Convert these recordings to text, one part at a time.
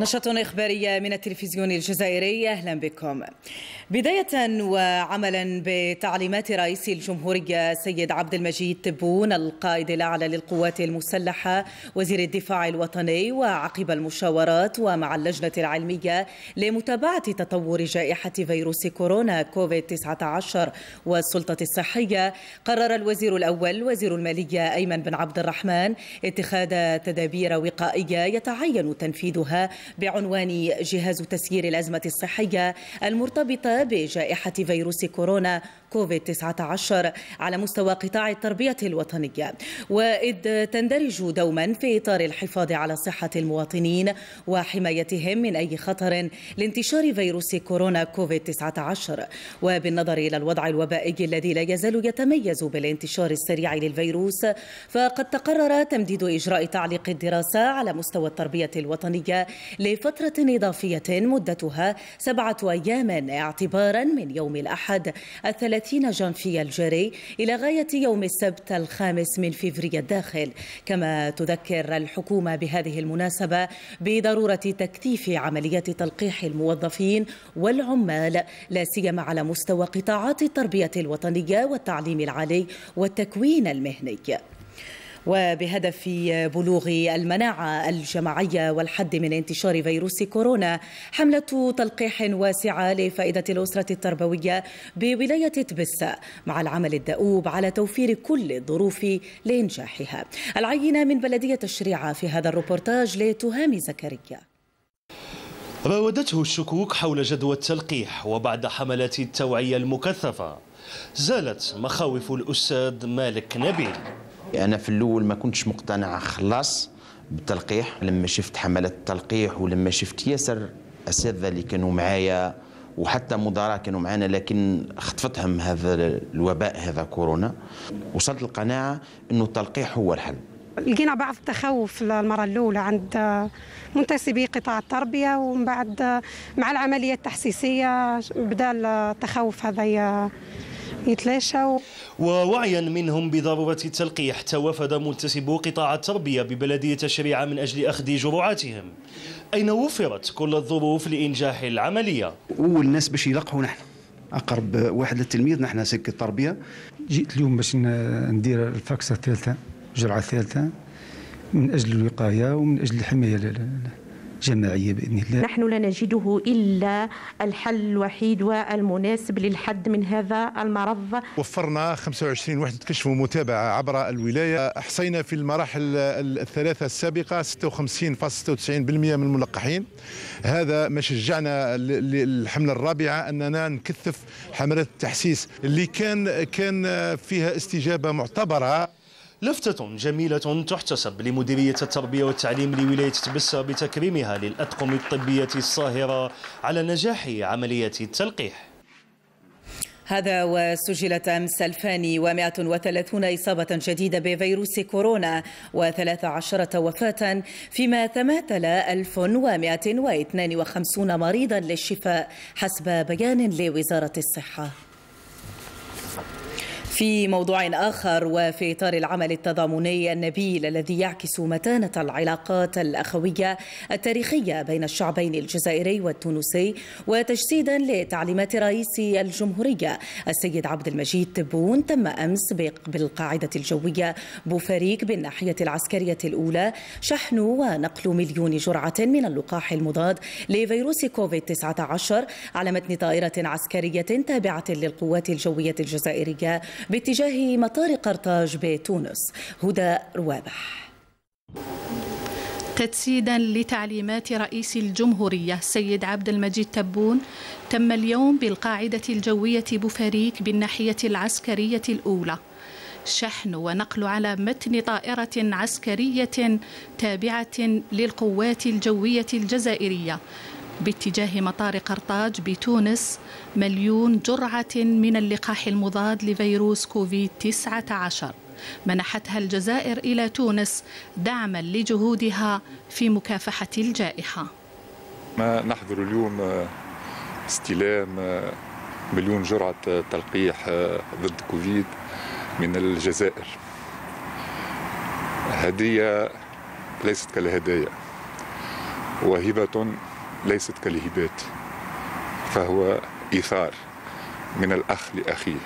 نشرة إخبارية من التلفزيون الجزائري أهلا بكم. بداية وعملا بتعليمات رئيس الجمهورية سيد عبد المجيد تبون القائد الأعلى للقوات المسلحة وزير الدفاع الوطني وعقب المشاورات ومع اللجنة العلمية لمتابعة تطور جائحة فيروس كورونا كوفيد 19 والسلطة الصحية. قرر الوزير الأول وزير المالية أيمن بن عبد الرحمن اتخاذ تدابير وقائية يتعين تنفيذها بعنوان جهاز تسيير الأزمة الصحية المرتبطة بجائحة فيروس كورونا كوفيد 19 على مستوى قطاع التربية الوطنية. وإذ تندرج دوما في إطار الحفاظ على صحة المواطنين وحمايتهم من أي خطر لانتشار فيروس كورونا كوفيد 19 وبالنظر إلى الوضع الوبائي الذي لا يزال يتميز بالانتشار السريع للفيروس فقد تقرر تمديد إجراء تعليق الدراسة على مستوى التربية الوطنية لفترة إضافية مدتها سبعة أيام اعتبارا من يوم الأحد الثلاثين جانفي الجاري إلى غاية يوم السبت الخامس من فيفري الداخل. كما تذكر الحكومة بهذه المناسبة بضرورة تكثيف عمليات تلقيح الموظفين والعمال لا سيما على مستوى قطاعات التربية الوطنية والتعليم العالي والتكوين المهني. وبهدف بلوغ المناعة الجماعية والحد من انتشار فيروس كورونا حملة تلقيح واسعة لفائدة الأسرة التربوية بولاية تبس مع العمل الدؤوب على توفير كل الظروف لإنجاحها. العينة من بلدية الشريعة في هذا الروبورتاج لتهامي زكريا. راودته الشكوك حول جدوى التلقيح وبعد حملات التوعية المكثفة زالت مخاوف الأستاذ مالك نبيل. أنا في الأول ما كنتش مقتنع خلاص بالتلقيح. لما شفت حملات التلقيح ولما شفت ياسر أساتذة اللي كانوا معايا وحتى مدراء كانوا معنا لكن خطفتهم هذا الوباء هذا كورونا. وصلت القناعه إنه التلقيح هو الحل. لقينا بعض التخوف المرة الأولى عند منتسبي قطاع التربية ومن بعد مع العملية التحسيسية بدأ التخوف هذا يتلاشى ووعيا منهم بضرورة التلقيح توافد منتسبو قطاع التربية ببلدية الشريعة من أجل أخذ جرعاتهم. أين وفرت كل الظروف لإنجاح العملية؟ أول ناس باش يلقحوا نحن. أقرب واحد للتلميذ نحن سكة التربية. جيت اليوم باش ندير الفاكسة الثالثة الجرعة الثالثة من أجل الوقاية ومن أجل الحماية جماعية بإذن الله. نحن لا نجده إلا الحل الوحيد والمناسب للحد من هذا المرض. وفرنا 25 وحدة كشف ومتابعة عبر الولاية. أحصينا في المراحل الثلاثة السابقة 56.96% من الملقحين. هذا ما شجعنا للحملة الرابعة أننا نكثف حملات التحسيس اللي كان كان فيها استجابة معتبرة. لفتة جميلة تحتسب لمديرية التربية والتعليم لولاية تبسة بتكريمها للأطقم الطبية الصاهرة على نجاح عملية التلقيح. هذا وسجلت أمس 2130 إصابة جديدة بفيروس كورونا و13 وفاة فيما تماثل 1152 مريضا للشفاء حسب بيان لوزارة الصحة. في موضوع آخر وفي إطار العمل التضامني النبيل الذي يعكس متانة العلاقات الأخوية التاريخية بين الشعبين الجزائري والتونسي وتجسيدا لتعليمات رئيس الجمهورية السيد عبد المجيد تبون تم أمس بالقاعدة الجوية بوفريك بالناحية العسكرية الأولى شحن ونقل مليون جرعة من اللقاح المضاد لفيروس كوفيد 19 على متن طائرة عسكرية تابعة للقوات الجوية الجزائرية باتجاه مطار قرطاج بتونس. هدى روابح. تجسيدا لتعليمات رئيس الجمهورية سيد عبد المجيد تبون تم اليوم بالقاعدة الجوية بوفريك بالناحية العسكرية الأولى. شحن ونقل على متن طائرة عسكرية تابعة للقوات الجوية الجزائرية باتجاه مطار قرطاج بتونس مليون جرعة من اللقاح المضاد لفيروس كوفيد 19 منحتها الجزائر إلى تونس دعما لجهودها في مكافحة الجائحة. ما نحضر اليوم استلام مليون جرعة تلقيح ضد كوفيد من الجزائر. هدية ليست كالهدايا وهبة ليست كالهبات فهو إيثار من الأخ لأخيه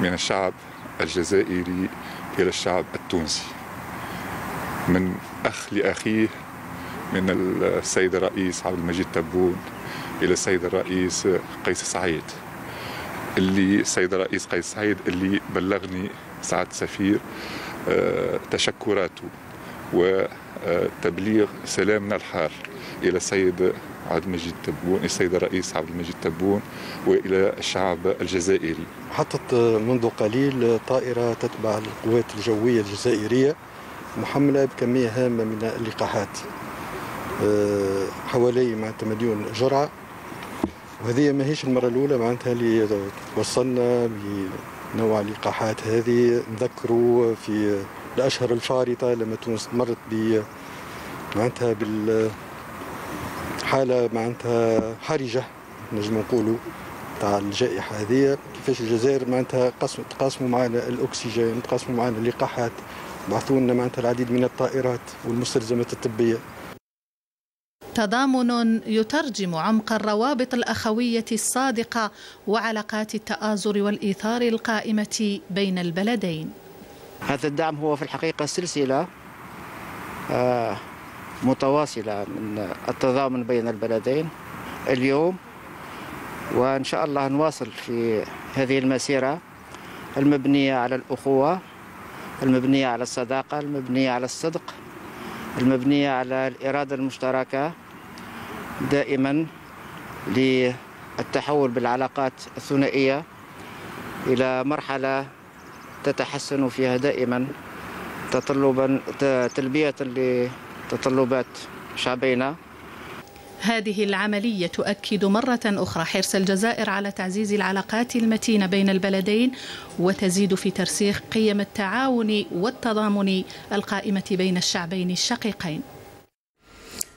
من الشعب الجزائري إلى الشعب التونسي من أخ لأخيه من السيد الرئيس عبد المجيد تبون إلى السيد الرئيس قيس سعيد. اللي السيد الرئيس قيس سعيد اللي بلغني سعادة السفير آه، تشكراته وتبليغ سلامنا الحار. إلى السيد عبد المجيد تبون السيد الرئيس عبد المجيد تبون وإلى الشعب الجزائري. حطت منذ قليل طائرة تتبع القوات الجوية الجزائرية محملة بكمية هامة من اللقاحات آه، حوالي معناتها مليون جرعة. وهذه ما هيش المرة الأولى معناتها اللي وصلنا بنوع اللقاحات هذه. نذكروا في الأشهر الفارطة لما تونس مرت ب معناتها بال حالة معناتها حرجة نجم نقولوا تاع الجائحة هذه. كيفاش الجزائر معناتها تقاسموا معنا الأكسجين تقاسموا معنا اللقاحات بعثوا لنا معناتها العديد من الطائرات والمستلزمات الطبية. تضامن يترجم عمق الروابط الأخوية الصادقة وعلاقات التآزر والإيثار القائمة بين البلدين. هذا الدعم هو في الحقيقة سلسلة آه متواصلة من التضامن بين البلدين اليوم وإن شاء الله نواصل في هذه المسيرة المبنية على الأخوة المبنية على الصداقة المبنية على الصدق المبنية على الإرادة المشتركة دائما للتحول بالعلاقات الثنائية إلى مرحلة تتحسن فيها دائما تطلبا تلبية تطلبات شعبينا. هذه العملية تؤكد مرة أخرى حرص الجزائر على تعزيز العلاقات المتينة بين البلدين وتزيد في ترسيخ قيم التعاون والتضامن القائمة بين الشعبين الشقيقين.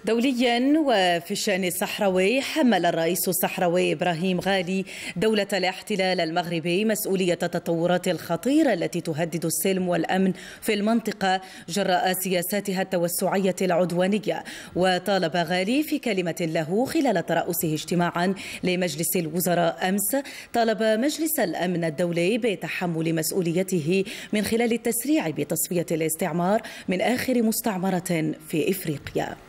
دوليا وفي الشأن الصحراوي حمل الرئيس الصحراوي إبراهيم غالي دولة الاحتلال المغربي مسؤولية التطورات الخطيرة التي تهدد السلم والأمن في المنطقة جراء سياساتها التوسعية العدوانية. وطالب غالي في كلمة له خلال ترأسه اجتماعا لمجلس الوزراء أمس طالب مجلس الأمن الدولي بتحمل مسؤوليته من خلال التسريع بتصفية الاستعمار من آخر مستعمرة في إفريقيا.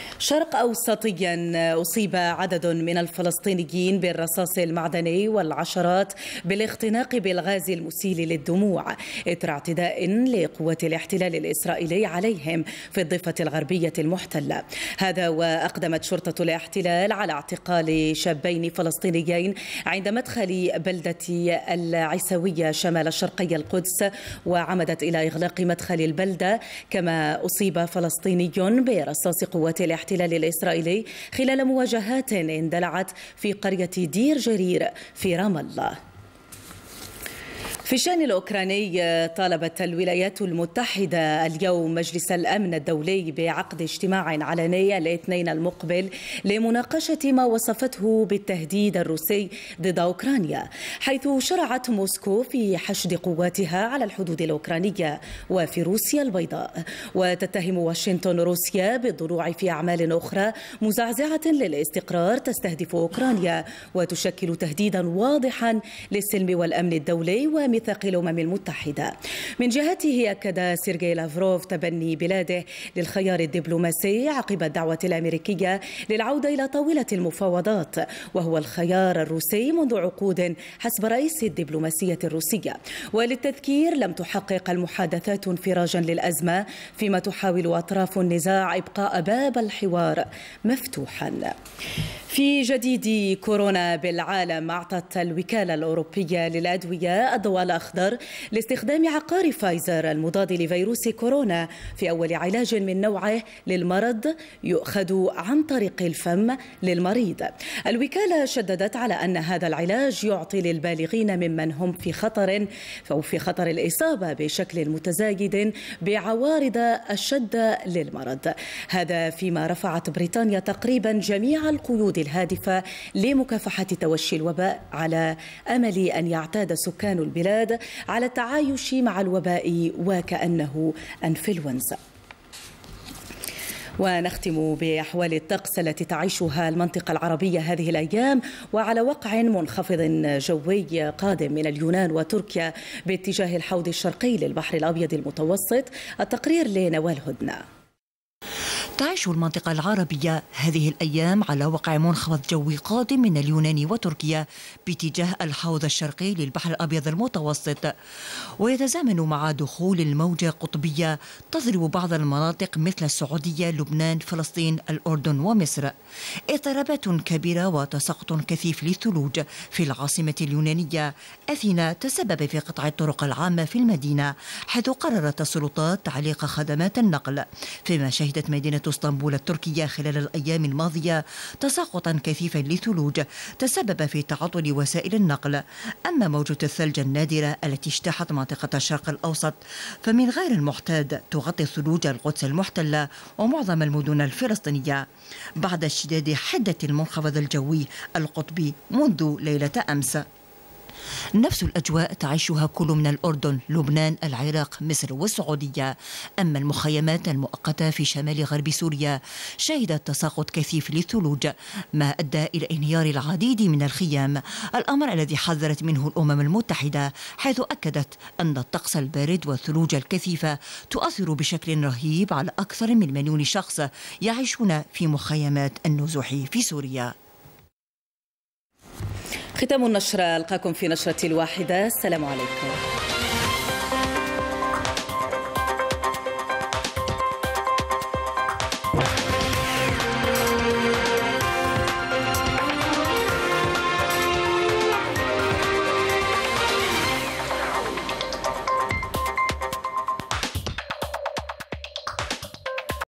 شرق أوسطيا أصيب عدد من الفلسطينيين بالرصاص المعدني والعشرات بالاختناق بالغاز المسيل للدموع إثر اعتداء لقوات الاحتلال الإسرائيلي عليهم في الضفة الغربية المحتلة. هذا وأقدمت شرطة الاحتلال على اعتقال شابين فلسطينيين عند مدخل بلدة العسوية شمال شرقي القدس وعمدت إلى إغلاق مدخل البلدة كما أصيب فلسطيني برصاص قوات الاحتلال الاحتلال الإسرائيلي خلال مواجهات اندلعت في قرية دير جرير في رام الله. في الشأن الأوكراني طالبت الولايات المتحدة اليوم مجلس الأمن الدولي بعقد اجتماع علني الاثنين المقبل لمناقشة ما وصفته بالتهديد الروسي ضد أوكرانيا حيث شرعت موسكو في حشد قواتها على الحدود الأوكرانية وفي روسيا البيضاء. وتتهم واشنطن روسيا بالضلوع في أعمال أخرى مزعزعة للاستقرار تستهدف أوكرانيا وتشكل تهديدا واضحا للسلم والأمن الدولي ومثل ميثاق الأمم المتحدة. من جهته أكد سيرجي لافروف تبني بلاده للخيار الدبلوماسي عقب الدعوة الأمريكية للعودة إلى طاولة المفاوضات وهو الخيار الروسي منذ عقود حسب رئيس الدبلوماسية الروسية. وللتذكير لم تحقق المحادثات انفراجا للأزمة فيما تحاول أطراف النزاع إبقاء باب الحوار مفتوحا. في جديد كورونا بالعالم أعطت الوكالة الأوروبية للأدوية الضوء الأخضر لاستخدام عقار فايزر المضاد لفيروس كورونا في أول علاج من نوعه للمرض يؤخذ عن طريق الفم للمريض. الوكالة شددت على أن هذا العلاج يعطي للبالغين ممن هم في خطر أو في خطر الإصابة بشكل متزايد بعوارض الشد للمرض. هذا فيما رفعت بريطانيا تقريبا جميع القيود الهادفة لمكافحة توشي الوباء على أمل أن يعتاد سكان البلاد على التعايش مع الوباء وكأنه أنفلونزا ونختم بأحوال الطقس التي تعيشها المنطقة العربية هذه الأيام وعلى وقع منخفض جوي قادم من اليونان وتركيا باتجاه الحوض الشرقي للبحر الأبيض المتوسط التقرير لنوال هدنة. تعيش المنطقة العربية هذه الأيام على وقع منخفض جوي قادم من اليونان وتركيا باتجاه الحوض الشرقي للبحر الأبيض المتوسط. ويتزامن مع دخول الموجة قطبية تضرب بعض المناطق مثل السعودية لبنان فلسطين الأردن ومصر. اضطرابات كبيرة وتساقط كثيف للثلوج في العاصمة اليونانية أثينا تسبب في قطع الطرق العامة في المدينة حيث قررت السلطات تعليق خدمات النقل. فيما شهدت مدينة اسطنبول التركية خلال الأيام الماضية تساقطا كثيفا لثلوج تسبب في تعطل وسائل النقل. أما موجة الثلج النادرة التي اجتاحت منطقة الشرق الأوسط فمن غير المعتاد تغطي الثلوج القدس المحتلة ومعظم المدن الفلسطينية. بعد اشتداد حدة المنخفض الجوي القطبي منذ ليلة أمس. نفس الأجواء تعيشها كل من الأردن لبنان العراق مصر والسعودية. أما المخيمات المؤقتة في شمال غرب سوريا شهدت تساقط كثيف للثلوج ما أدى إلى انهيار العديد من الخيام. الأمر الذي حذرت منه الأمم المتحدة حيث أكدت أن الطقس البارد والثلوج الكثيفة تؤثر بشكل رهيب على أكثر من مليون شخص يعيشون في مخيمات النزوح في سوريا. ختام النشرة ألقاكم في نشرة الواحدة. السلام عليكم.